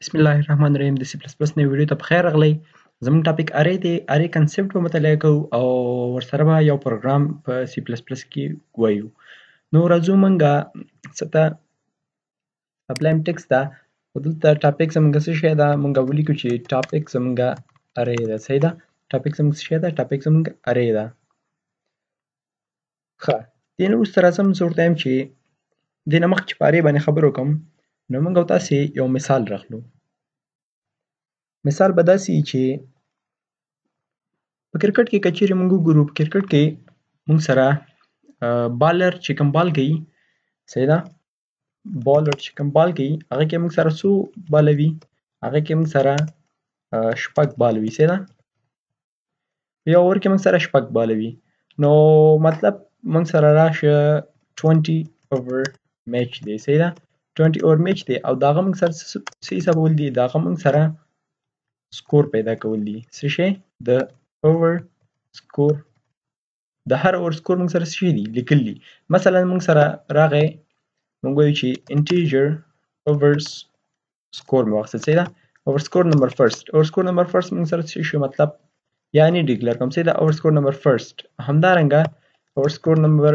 بسم الله الرحمن الرحیم د سی پلس پلس نوې ویډیو ته پخیر راغلی زموږ ټاپک ارې دی ارې کنسپټ به مطالعه کوو او ورسره به یو پروګرام په سی پلس پلس کې وایو نو راځو مونږه څه ته سبلایم ټیکس ته خو دلته ټاپک زموږ څه شی ده مونږه ولیکو چې ټاپک زموږ ارې ده صحیح ده ټاپک زموږ څه شی ده ټاپک زموږ ارې ده ښه دې نه وروسته راځم زه ورته وایم چې دې نه مخکې چې په ارې باندې خبرې وکړم نو موږ او تاسې یو مثال راخلو مثال به داسې وي چې په کرکټ کې که چیرې موږ وګورو په کرکټ کې موږ سره بالر چې کوم بال کوي صحیح ده بالر چې کوم بال کوي هغه کې موږ سره څو باله وي هغه کې موږ سره شپږ بال وي صحیح ده په یو اور کې موږ سره شپږ باله وي نو مطلب موږ سره راشه 20 اوور میچ دی صحیح ده 20 اوور میچ دی او داغه موږ سره څه حسابول دي داغه موږ سره سکور پیدا کول دي څه شي د اوور سکور د هر اور سکور موږ سره څه دي لیکل دي مثلا موږ سره راغی موږ وایو چې انټیجر اوور سکور مې واخیستل څه ده اوور سکور نمبر فرست اوور سکور نمبر فرست موږ سره څه شو مطلب یعنی ډیکلر کوم څه ده اوور سکور نمبر فرست همدارنګه اوور سکور نمبر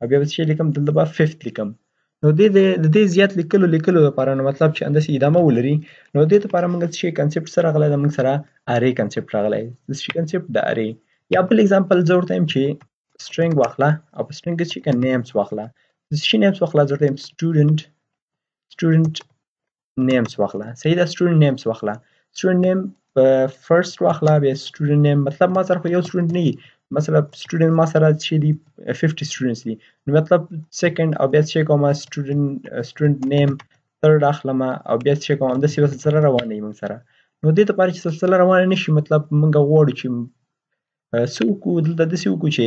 او بیا به څه لیکم دلته به ففت لیکم نو دې د دې زیات لیکلو لیکلو لپاره نو مطلب چې انداسې ادامه ولري نو دې لپاره موږ څه شي کنسپټ سره غلی د موږ سره ارې کنسپټ راغلی د شي کنسپټ د ارې یا بل اگزامپل زه ورته یم چې سټرینګ واخله او په سټرینګ کې چې که نیمز واخله د شي نیمز واخله زه ورته یم سټوډنټ سټوډنټ نیمز واخله صحیح ده سټوډنټ نیمز واخله سټوډنټ نیم فرست واخله بیا سټوډنټ نیم مطلب ما سره خو یو سټوډنټ نه مثلا سټوډنټ ما سره چې دي 50 سټوډنټس دي نو مطلب سیکنډ او بیا چې کومه سټوډنټ سټوډنټ نیم ترډ اخلم او بیا چې کوم د سیو سلسله روانه یې موږ سره نو دې لپاره چې سلسله روانه نشي مطلب موږ غواړو چې څه وکړو دلته داسې وکړو چې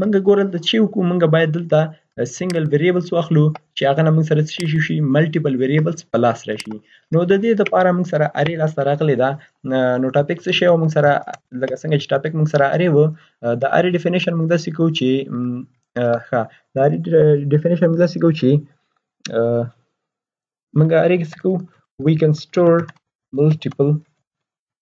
موږ ګوره دلته چې وکړو موږ باید دلته سنگل ویریبلز واخلو چې هغه نه موږ سره څه شي شي ملټیپل ویریبلز په لاس راشي نو د دې لپاره موږ سره اری لاس ته راغلی ده نو ټاپک څه شی او موږ سره لکه څنګه چې ټاپک موږ سره اری وو د اری ډیفینیشن موږ داسې کوو چې ښه د اری ډیفینیشن موږ داسې کوو چې موږ اری کې څه کوو we can store multiple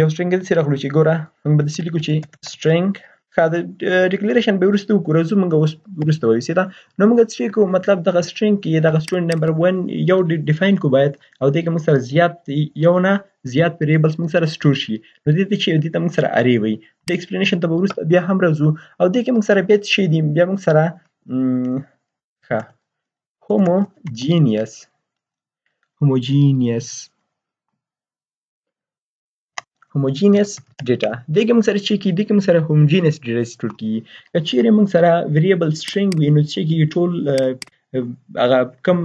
یو سټرینګ دلته راغلو چې ګوره موږ به داسې لیکو چې سټرینګ ښه د ډیکلریشن به وروسته وکړو راځو موږ اوس وروسته وایو سیدا نو موږ څه کوو مطلب دغه سټرینګ کې دغه سټوډنټ نمبر 1 یو ډیفاین کو باید او دې کې موږ سره زیات یو نه زیات ویریبلز موږ سره سټور شي نو دې ته چې دې ته موږ سره اری وي د ایکسپلینیشن ته وروسته بیا هم راځو او دې کې موږ سره بیا څه دي بیا موږ سره ښه هوموجینیس هوموجینیس هوموجینس ډیټا دې کې موږ سره چې کې دې کې موږ سره هوموجینس ډیټا سټور کیږي که چیرې موږ سره ویریبل سټرینګ وي نو چې کې ټول هغه کم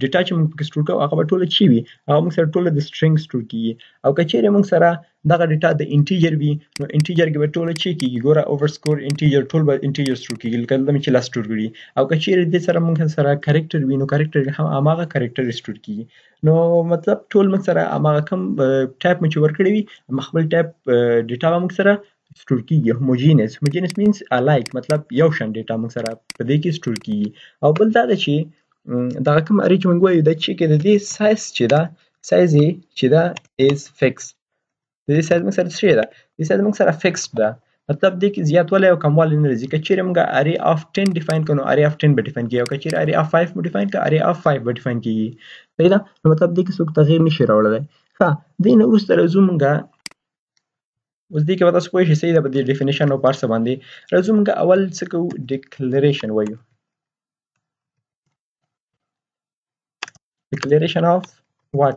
ډیټا چې موږ پکې سټور کوو هغه ټوله چی وي هغه موږ سره ټوله د سټرینګ سټور کیږي او که چیرې موږ سره دغه ډیټا د انټیجر وي نو انټیجر کې به ټوله چی کیږي ګوره اوور سکور انټیجر ټول به انټیجر سټور کیږي لکه دلته چې لاس سټور کړي او که چیرې دې سره موږ سره کریکټر وي نو کریکټر هم هغه کریکټر سټور کیږي نو مطلب ټول موږ سره هغه کم ټایپ مو چې ورکړی وي خپل ټایپ ډیټا به موږ سره سټور کیږي هوموجینس هوموجینس مینز الایک مطلب یو شان ډیټا موږ سره په دې کې سټور کیږي او بل دا ده چې دا کوم اری چې موږ وایو د چې کې د دې سایز چې دا سایز چې دا از فکس د دې سایز موږ سره څه ده د سایز موږ سره فکس ده مطلب دې کې زیاتوالی او کموالی نه راځي که چیرې موږ اري اف 10 ډیفاین کړو نو اري اف 10 به ډیفاین کیږي او که چیرې اري اف 5 مو ډیفاین کړو اري اف 5 به ډیفاین کیږي صحیح ده نو مطلب دې کې څوک تغیر نشي راوړلی ښه دې نه وروسته راځو موږ اوس دې کې به تاسو پوه شئ صحیح ده په دې ډیفینیشن او پارسه باندې راځو موږ اول څه کوو ډیکلریشن وایو ډیکلریشن اف واټ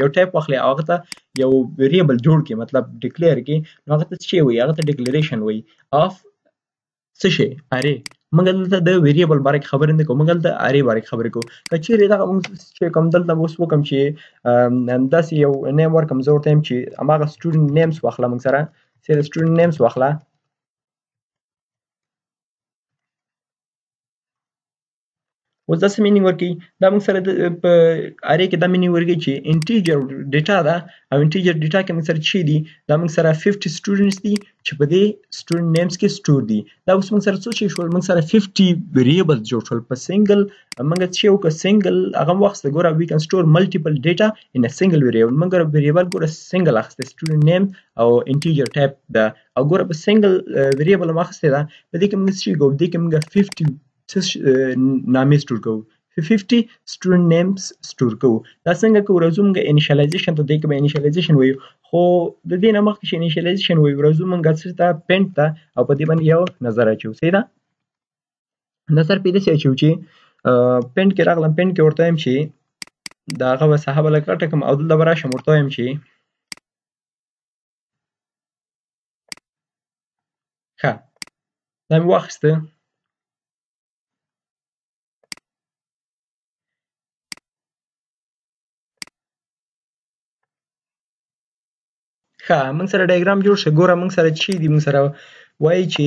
یو ټایپ واخلې هغه ته یو ویریبل جوړ کې مطلب ډیکلیئر کې نو هغه ته څه شي وایي هغه ته ډیکلیریشن وایي اف څه شي اره موږ دلته د ویریبل باره کې خبرې نه کوو موږ دلته اره باره کې خبرې کوو که چیرې دغه موږ چې کوم دلته اوس وکم چې داسې یو نیم ورکم زه ورته یم چې هماغه سټوډنټ نیمز واخله موږ سره چې د سټوډنټ نیمز واخله اوس دا څه مینینګ ورکوي دا موږ سره په ارې کې دا مینینګ ورکوي چې انټیجر ډیټا ده او انټیجر ډیټا کې موږ سره چې دي دا موږ سره 50 سټوډنټس دي چې په دې سټوډنټ نیمز کې سټور دي دا اوس موږ سره څه شي شول موږ سره 50 ویریبل جوړ شول په سنگل موږ چې یو که سنگل هغه وخت ګوره وی کین سټور ملټیپل ډیټا ان ا سنگل ویریبل موږ ګوره ویریبل ګوره سنگل اخسته سټوډنټ نیم او انټیجر ټایپ ده او ګوره په سنگل ویریبل مخسته ده په دې کې موږ څه شي ګو دې کې موږ 50 څه نامې سټور کوو 50 سټوډنټ نیمز سټور کوو دا څنګه کوو راځو موږ انیشلایزیشن ته دې کې به انیشلایزیشن وایو خو د دې نه مخکې چې انیشلایزیشن وایو راځو موږ څه ته پینټ ته او په دې باندې یو نظر اچو صحیح ده نظر په دې اچو چې پینټ کې راغلم پینټ کې ورته وایم چې دا هغه صاحب لکه ټکم او دلته راشم ورته وایم چې ښه دا مې واخیسته ښه موږ سره ډایګرام جوړ شه ګوره موږ سره چی دی موږ سره وایي چې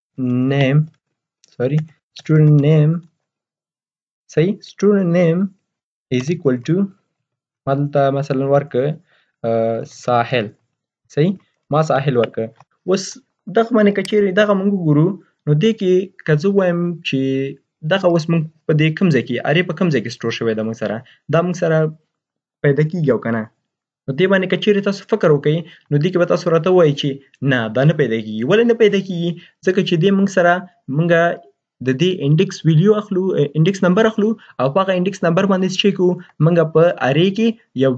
نیم سوري سټوډنټ نیم صحیح سټوډنټ نیم از ایکوال ټو مالته مثلا ورک ساحل صحیح ما ساحل ورک اوس دغه باندې کچېری دغه موږ ګورو نو دې کې که زه وایم چې دغه اوس موږ په دې کوم ځای کې ارې په کوم ځای کې سټور شوی ده موږ سره دا موږ سره پیدا کیږي او که نه نو دې باندې که چیرې تاسو فکر وکړئ نو دې کې به تاسو راته وایي چې نه دا نه پیدا کیږي ولې نه پیدا کیږي ځکه چې دې موږ سره موږ د دې انډیکس ویلیو اخلو انډیکس نمبر اخلو او په هغه انډیکس نمبر باندې چې کو موږ په اری کې یو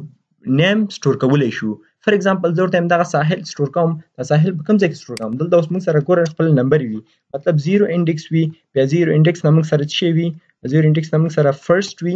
نیم سٹور کولای شو فار ایگزامپل زه ورته همدغه ساحل سټور کوم دا ساحل په کوم ځای کې سټور کوم دلته اوس موږ سره ګوره خپل نمبر وي مطلب زیرو انډیکس وي بیا زیرو انډیکس نه موږ سره څه وي زیرو انډیکس نه موږ سره فرست وي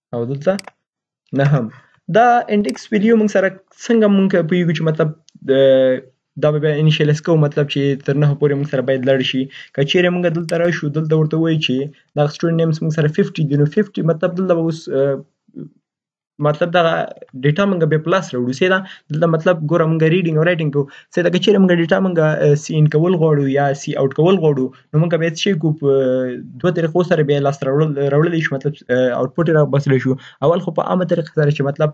او دلته نهم دا انډیکس ویلیو موږ سره څنګه موږ پوهیږو چې مطلب دا به بیا انیشیلس کوو مطلب چې تر نهه پورې موږ سره باید لړ شي که چیرې موږ دلته راشو دلته ورته وایي چې دا سټوډنټ نیمز موږ سره 50 دي نو 50 مطلب دلته به اوس مطلب دا ډیټا موږ به پلاس راوړو سیدا دلته مطلب ګوره موږ ریډینګ او رائټینګ کو سیدا که چیرې موږ ډیټا موږ سی ان کول غواړو یا سی اوټ کول غواړو نو موږ به څه کو په دوه طریقو سره به لاس راوړل شي مطلب اوټپوټ را بسل شو اول خو په عامه طریقه سره چې مطلب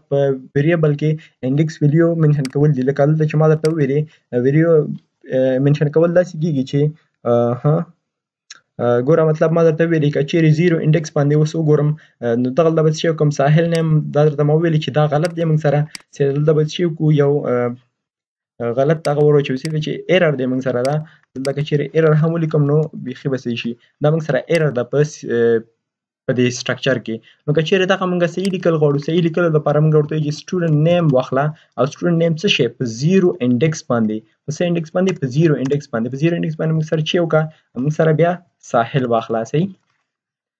ویریبل کې انډیکس ویلیو منشن کول دي لکه دلته چې ما درته ویلي ویلیو منشن کول داسې کیږي چې ها ګوره مطلب ما درته ویلي که چیرې زیرو انډیکس باندې اوس وګورم نو دغه دلته به څه کوم ساحل نیم دا درته ما ویلي چې دا غلط دی موږ سره چې دلته به څه کو یو غلط هغه ور واچوي څه چې ایرر دی موږ سره ده دلته که چیرې ایرر هم ولیکم نو بیخي به صحیح شي دا موږ سره ایرر ده په په دې سټرکچر کې نو که چیرې دغه موږ صحیح لیکل غواړو صحیح لیکلو لپاره موږ ورته چې سټوډنټ نیم واخله او سټوډنټ نیم څه شی په زیرو انډیکس باندې په څه انډیکس باندې په زیرو انډیکس باندې په زیرو انډیکس باندې موږ سره چې وکړه موږ سره بیا ساحل واخله صحیح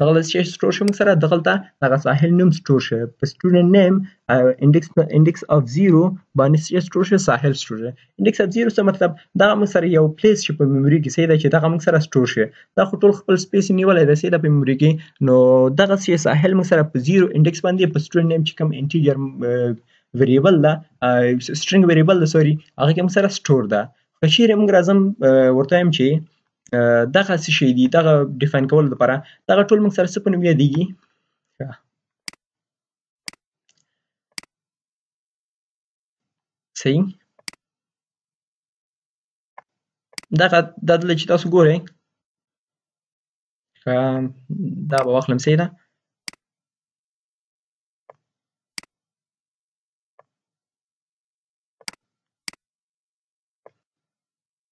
دغه له څه سټور شي موږ سره دغه ته دغه ساحل نوم سټور شي په سټوډنټ نیم او انډیکس انډیکس اف 0 باندې څه سټور شي ساحل سټور شي انډیکس اف 0 څه مطلب دا موږ سره یو پلیس شي په میموري کې سیدا چې دغه موږ سره سټور شي دا خو ټول خپل سپیس نیولای دی سیدا په میموري کې نو دغه څه ساحل موږ سره په 0 انډیکس باندې په سټوډنټ نیم چې کوم انټیجر ویریبل ده سټرینګ ویریبل ده سوري هغه کې موږ سره سټور ده که چیرې موږ راځم ورته هم چې دغه څه شي دي دغه ډیفاین کولو لپاره دغه ټول موږ سره څه په نوم یادېږي صحیح دغه دا دلته چې تاسو ګورئ دا به واخلم صحیح ده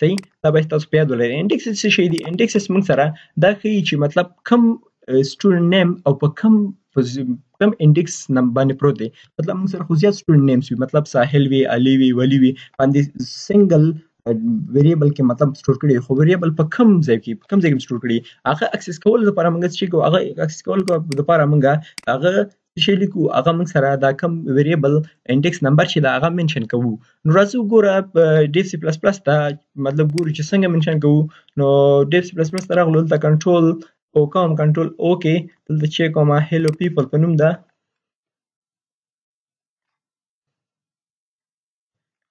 صحیح دا به تاسو په یاد ولرئ انډیکسز څه شي دي انډیکسز موږ سره دا ښیي چې مطلب کم سټوډنټ نیم او په کم کم انډیکس نم باندې پروت دی مطلب موږ سره خو زیات سټوډنټ نیمز وي مطلب ساحل وي علي وي ولي وي باندې سنگل ویریبل کې مطلب سټور کړی خو ویریبل په کم ځای کې په کم ځای کې سټور کړی هغه اکسس کول لپاره موږ چې کو هغه اکسس کول لپاره موږ هغه چې لیکو هغه موږ سره دا کم ویریبل انډیکس نمبر چې دا هغه منشن کوو نو راځو ګوره ډیف سی پلس پلس ته مطلب ګورو چې څنګه منشن کوو نو ډیف سی پلس پلس ته راغلو دلته کنټرول او کوم کنټرول اوکې دلته چې کومه هیلو پیپل په نوم ده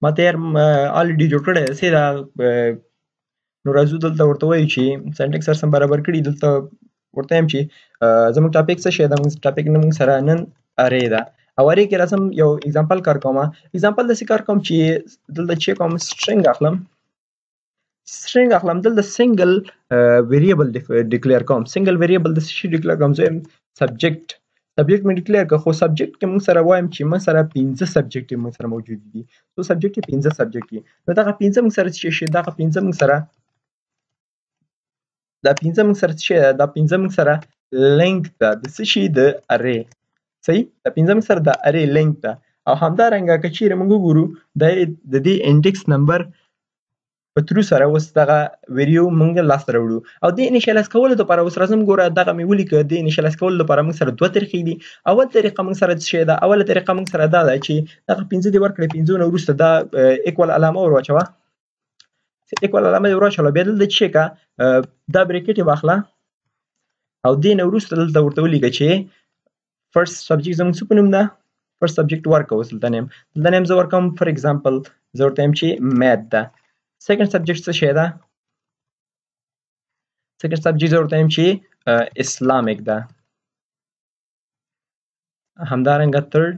ما تیر الډي جوړ کړی سي دا نو راځو دلته ورته وایو چې سنټیکس سره سم برابر کړي دلته ورته هم چې زموږ ټاپک څه شي دا موږ ټاپک نه موږ سره نن اره ده او اره کې راځم یو اگزامپل کار کوم اگزامپل داسې کار کوم چې دلته چې کوم سټرینګ اخلم چې سټرینګ اخلم دلته سنګل ویریبل ډیکلیئر کوم سنګل ویریبل د څه شي ډیکلیئر کوم زه سبجیکټ سبجیکټ مې ډیکلیئر کړ خو سبجیکټ کې موږ سره وایم چې موږ سره 15 سبجیکټ موږ سره موجود دي سو سبجیکټ کې 15 سبجیکټ دي نو دغه 15 موږ سره څه شي دغه 15 موږ سره دا پنځه موږ سره څه ده دا پنځه موږ سره لینک ده د څه شي د ارې صحیح دا پنځه موږ سره د ارې لینک ده او همدارنګه که چیرې موږ وګورو د دې انډیکس نمبر په ترو سره اوس دغه ویډیو مونږ لاس ته راوړو او د انیشلایز کولو لپاره اوس راځم ګوره دغه مې ولیکه د انیشلایز کولو لپاره مونږ سره دوه طریقې دي اول طریقه مونږ سره څه ده اوله طریقه مونږ سره دا ده چې دغه پنځه دې ورکړې پنځو نه وروسته دا ایکوال علامه ور واچوه لیکوال علامه یې وراچوله بیا دلته چې کا دا بریکټ یې واخله او دې نه وروسته دلته ورته ولیکه چې فرست سبجیکټ زموږ څه په نوم ده فرست سبجیکټ ورکه اوس دلته نیم دلته نیم زه ورکوم فار ایگزامپل زه ورته یم چې میت ده سیکنډ سبجیکټ څه شی ده سیکنډ سبجیکټ زه ورته یم چې اسلامیک ده همدارنګه ترډ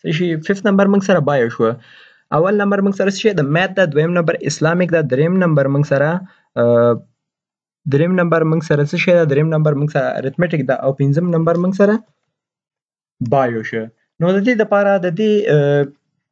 څه شي ففت نمبر موږ سره بایو شو اول نمبر موږ سره څه د میت دا دویم نمبر اسلامیک دا دریم نمبر موږ سره دریم نمبر موږ سره څه شي دا دریم نمبر موږ سره اریتمټیک دا او پنځم نمبر موږ سره بایو شو نو د دې لپاره د دې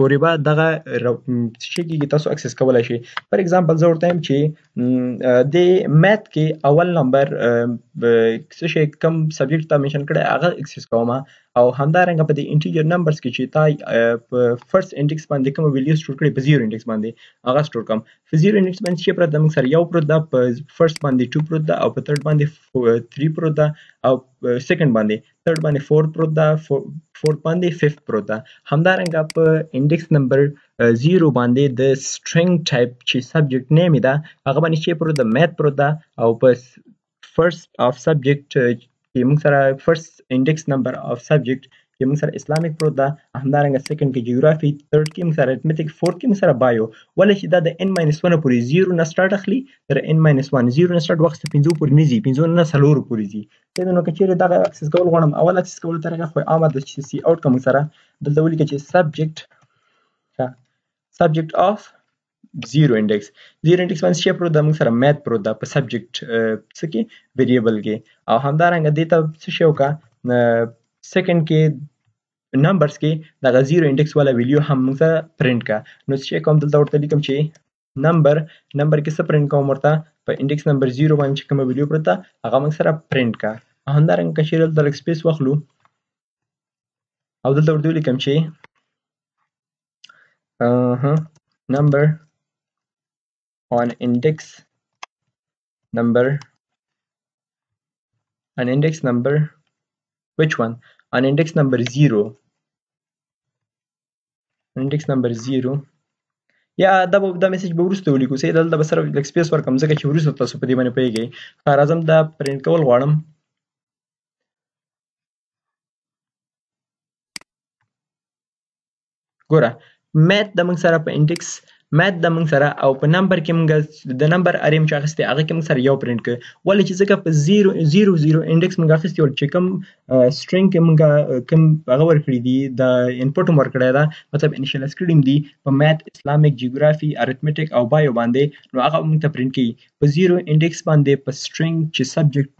توريبا دغه څه کېږي تاسو اکسس کولای شئ فار ایگزامپل زه ورته وایم چې د میت کې اول نمبر څه شي کم سبجیکټ ته منشن کړی هغه اکسس کوم او همدارنګه په دې انټیجر نمبرز کې چې تا په فرست انډیکس باندې کوم ویلیو سټور کړی په زیرو انډیکس باندې هغه سټور کوم په زیرو انډیکس باندې چې پرته موږ سره یو پروت ده په فرست باندې 2 پروت ده او په ترډ باندې 3 پروت ده او سیکنډ باندې ثرد باندې فورت پروت ده فورت باندې ففت پروت ده همدارنګه په انډیکس نمبر 0 باندې د سټرینګ ټایپ چې سبجیکټ نیم ده هغه باندې چې پروت ده میت پروت ده او په فرست اف سبجیکټ چې موږ سره فرست انډیکس نمبر اف سبجیکټ کې موږ سره اسلامیک پروت ده همدارنګه سیکنډ کې جیوګرافي ثرد کې موږ سره ارتمټیک فورت کې موږ سره بایو ولې چې دا د ان ماینس 1 پورې 0 نه سٹارټ اخلي تر ان ماینس 1 0 نه سٹارټ وخت 15 پورې نه ځي 15 نه 4 پورې ځي یعنې نو که چیرې دغه اکسس کول غواړم اول اکسس کولو طریقه خو عامه ده چې سی اوټ کوم سره دلته ولیکه چې سبجیکټ سبجیکټ اف زیرو انډیکس زیرو انډیکس باندې شی پروت ده موږ سره میت پروت ده په سبجیکټ څه کې ویریبل کې او همدارنګه دې ته څه شی وکړه سیکنډ کې نمبرز کې دغه زیرو انډیکس والا ویلیو هم موږ سره پرینټ کړه نو څه کوم دلته ورته لیکم چې نمبر نمبر کې څه پرینټ کوم ورته په انډیکس نمبر 0 باندې چې کومه ویډیو پرته هغه موږ سره پرینټ کا همدارنګه که چیرې دلته لږ سپیس واخلو او دلته ورته ولیکم چې نمبر on index number an index number which one an index number 0 انډیکس نمبر 0 یا دا به دا میسج به ورسته ولیکو سه دلته به سره لک سپیس ورکم ځکه چې ورسته تاسو په دې باندې پیږئ خار اعظم دا پرینټ کول غواړم ګوره میت د موږ سره په انډیکس مات د موږ سره او په نمبر کې موږ د نمبر ارې موږ اخیستې هغه کې موږ سره یو پرینټ کړ ولې چې ځکه په 0 0 0 انډیکس موږ اخیستې ول چې کوم سټرینګ کې موږ کوم هغه ورکړي دي د انپوټ هم ورکړی دا مطلب انیشلایز کړی دي په میت اسلامیک جیوګرافي اریتمیټیک او بایو باندې نو هغه موږ ته پرینټ کیږي په زیرو انډیکس باندې په سټرینګ چې سبجیکټ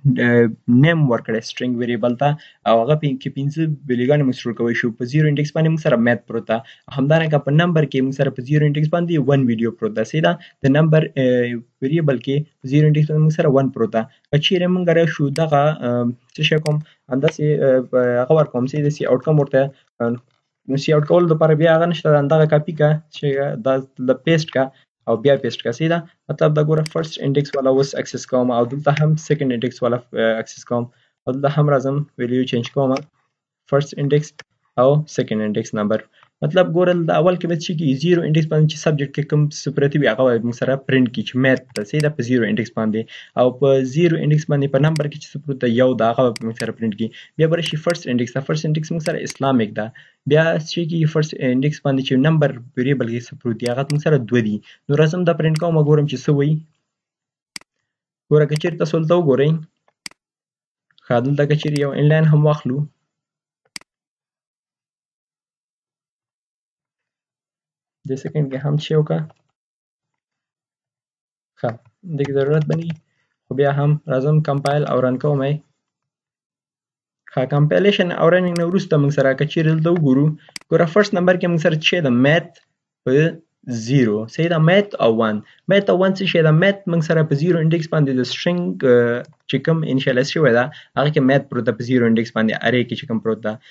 نیم ورکړی سټرینګ ویریبل ته او هغه په کې پنځه ویلیګانې موږ سټور کوی شو په زیرو انډیکس باندې موږ سره میت پروت ده همدارنګه په نمبر کې موږ سره په زیرو انډیکس باندې ون ویډیو پروت ده سیدا د نمبر ویریبل کې په زیرو انډیکس باندې موږ سره ون پروت ده که چیرې موږ راشو دغه څه شی کوم همداسې هغه ورکوم چې داسې آوټکم ورته نو سی اوټ کول لپاره بیا هغه نشته دا دغه کاپی کا چې دا د پیسټ کا او بیا پیسټ کا سیدا مطلب دا ګوره فرست انډیکس والا اوس اکسس کوم او دلته هم سیکنډ انډیکس والا اکسس کوم او دلته هم راځم ویلیو چینج کوم فرست انډیکس او سیکنډ انډیکس نمبر مطلب ګوره د اول کې به چې کی زیرو انډیکس باندې چې سبجیکټ کې کوم سپرتی وي هغه به موږ سره پرینټ کی چې میت ته سیدا په زیرو انډیکس باندې او په زیرو انډیکس باندې په نمبر کې چې سپروت یو دا هغه به موږ سره پرینټ کی بیا به راشي فرست انډیکس دا فرست انډیکس موږ سره اسلامیک ده بیا چې کې فرست انډیکس باندې چې نمبر ویریبل کې څه پروت دی هغه موږ سره دوه دي نو راځم دا پرینټ کوم ګورم چې څه وایي ګوره که چېرې تاسو دلته وګورئ ښه دلته که چېرې یو انلاین هم واخلو د سیکنډ کې هم چې وکړه ښه دغه ضرورت بني خو بیا هم راځم کمپایل او رن کوم یې ښه کمپایلیشن او رننګ نه وروسته موږ سره که چیرې دلته وګورو ګوره فرست نمبر کې موږ سره څه شی ده میت په زیرو صحیح ده میت او ون میت او ون څه شی ده میت موږ سره په زیرو انډیکس باندې د سټرینګ چې کوم انیشیلایز شوی ده هغه کې میت پروت ده په زیرو انډیکس باندې ارې کې چې کوم پروت ده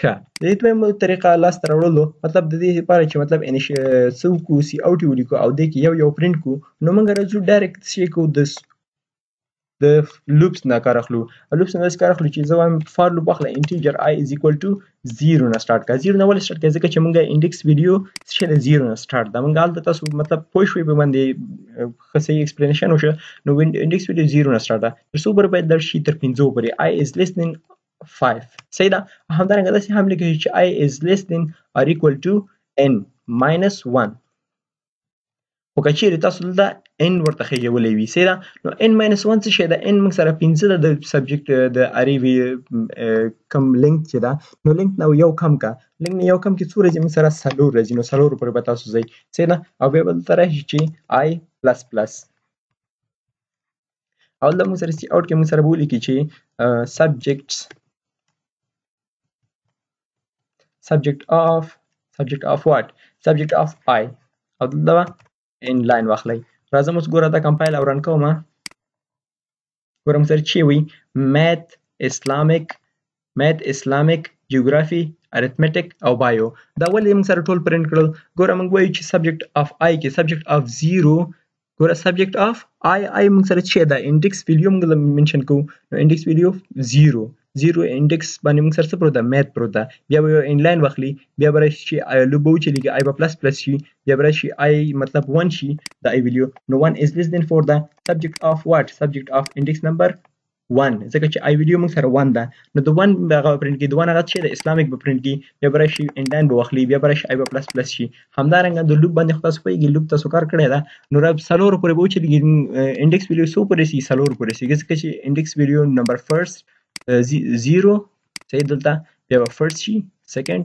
ښه د دې دویم طریقه لاس ته راوړلو مطلب د دې لپاره چې مطلب ان څو کو سی اوټ ولیکو او دې کې یو یو پرینټ کو نو موږ راځو ډایرکټ څه کو د د لوپس نه کار اخلو لوپس نه کار اخلو چې زه وایم فار لوپ اخله انټیجر i از ایکوال ټو 0 نه سٹارټ کا 0 نه ولې سٹارټ کا ځکه چې موږ انډیکس ویډیو څه د 0 نه سٹارټ دا موږ حالت تاسو مطلب پوه شوي به باندې خسې ایکسپلینیشن وشه نو انډیکس ویډیو 0 نه سٹارټ ده تر څو بر باید لړ شي تر 15 پورې i از لیس دین 5 صحیح ده همدارنګه داسې هم لیکي چې i is less than or equal to n minus 1 خو که چیرې تاسو دلته n ورته خېژولی وي صحیح ده نو n minus 1 څه شی ده n موږ سره 15 ده د سبجیکټ د اري وی کم لینک چې ده نو لینک نه یو کم کا لینک نه یو کم کې څو ورځې موږ سره څلور ورځې نو څلور پورې به تاسو ځئ صحیح ده او بیا به دلته راشي چې i پلس پلس او دلته موږ سره سی اوټ کې موږ سره به ولیکي چې سبجیکټس سبجیکټ اف سبجیکټ اف واټ سبجیکټ اف آی او دلته به ان لاین واخلئ راځم اوس ګوره دا کمپایل او رن کوم ګوره موږ سره چې وي میت اسلامیک میت اسلامیک جیوګرافي اریتمټیک او بایو دا ولې موږ سره ټول پرینټ کړل ګوره موږ وایو چې سبجیکټ اف آی کې سبجیکټ اف 0 ګوره سبجیکټ اف آی آی موږ سره چې دا انډیکس ویلیو موږ منشن کوو نو انډیکس ویلیو 0 زیرو انډیکس باندې موږ سره څه پروت ده میت پروت ده بیا به یو انلاین واخلي بیا به راشي چې آی لوبه وچلېږي آی به پلس پلس شي بیا به راشي آی مطلب ون شي د آی ویلیو نو ون از لیس دین فور ده سبجیکټ آف واټ سبجیکټ آف انډیکس نمبر ون ځکه چې آی ویډیو موږ سره ون ده نو د ون هغه پرینټ کی د ون هغه چې د اسلامیک به پرینټ کی بیا برای شي انډاین به واخلي بیا برای شي آی به پلس پلس شي همدارنګه د لوپ باندې خو تاسو پوهیږئ لوپ تاسو کار کړی دا نو را سلور پورې به وچلېږي انډیکس ویډیو څو پورې سي سلور پورې سي ځکه چې انډیکس ویډیو نمبر فرست زیرو صحیح دلته بیا به فرست شي سیکنډ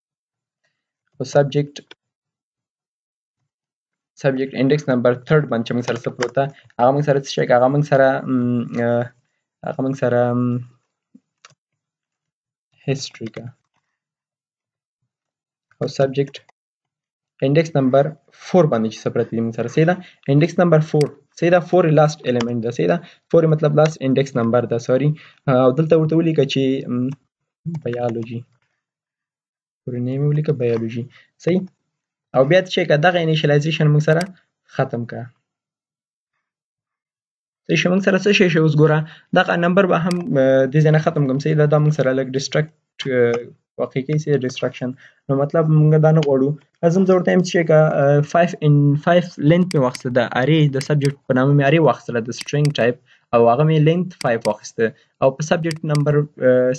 په سبجیکټ سبجیکټ انډیکس نمبر 3 باندې چې موږ سره څه پروت ده هغه موږ سره څه شي هغه موږ سره هغه موږ سره هیستوري کا او سبجیکټ انډیکس نمبر 4 باندې چې سپرت دي موږ سره سیدا انډیکس نمبر 4 سیدا 4 لاست الیمنت ده سیدا 4 مطلب لاست انډیکس نمبر ده سوري او دلته ورته ولیکه چې بایولوژي پورې نیم ولیکه بیولوژي صحیح او بیا چې که دغه انیشلایزیشن موږ سره ختم کړه څه شي موږ سره څه شي شي اوس ګوره دغه نمبر به هم د ځنه ختم کوم سي دا موږ سره لګ ډیسټرکټ واقع کې سي ډیسټرکشن نو مطلب موږ دا نه غواړو لازم زه ورته چې کا 5 ان 5 لینث می واخسته د اری د سبجیکټ په نامه می اری واخسته د سټرینګ ټایپ او هغه می لینث 5 واخسته او په سبجیکټ نمبر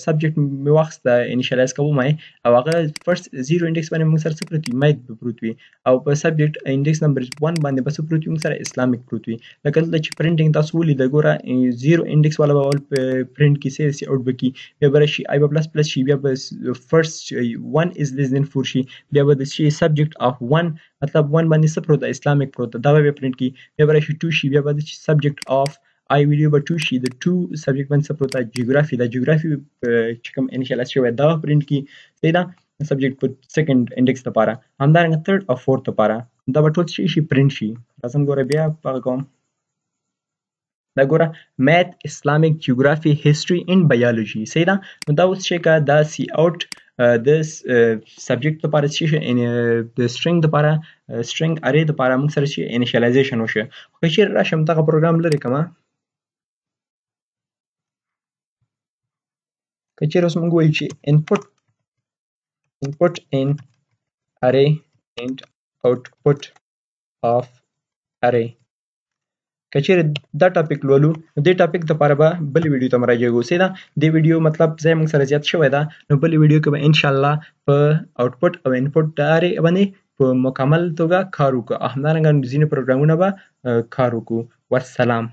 سبجیکټ مې واخست انیشلایز کوم او هغه فرست زیرو انډیکس باندې موږ سره څه پروت وي مید پروت وي او په سبجیکټ انډیکس نمبر 1 باندې بس پروت وي موږ سره اسلامیک پروت وي لکه دلته چې پرینټینګ تاسو ولید ګوره زیرو انډیکس والا به په پرینټ کې سي سي اوټ بکی بیا به شي آی پلس پلس شي بیا به فرست 1 از لیس دین 4 شي بیا به د شي سبجیکټ اف 1 مطلب 1 باندې څه پروت اسلامیک پروت دا به پرینټ کی بیا به شي 2 شي بیا به سبجیکټ اف آی ویډیو به ټو شي د ټو سبجیکټ باندې څه پروت ده جیوګرافي دا جیوګرافي چې کوم انیشلایز شوی دا پرینټ کی صحیح ده سبجیکټ په سیکنډ انډیکس لپاره همدارنګه تھرډ او فورث لپاره دا به ټول شي شي پرینټ شي راځم ګوره بیا په کوم دا ګوره میت اسلامیک جیوګرافي هیستوري اینډ بایولوژي صحیح ده نو دا اوس شي کا دا سی اوټ د سبجیکټ لپاره شي د سټرینګ لپاره سټرینګ ارې د پاره موږ سره چې انیشلایزیشن وشي خو که چیرې راشم دغه پروګرام لري کما که چیرې اوس موږ وایو چې انپوټ انپوټ ان ارې اینډ اوټپوټ اف ارې که چیرې دا ټاپک لولو نو دې ټاپک لپاره به بل ویډیو ته مراجعه وکړو دا دې ویډیو مطلب ځای موږ سره زیات شوی دا نو بل ویډیو کې به ان شاء الله په آوټپوټ او انپوټ داري باندې په مکمل توګه کار وکړو او همدارنګه ځینې پروګرامونه به کار وکړو والسلام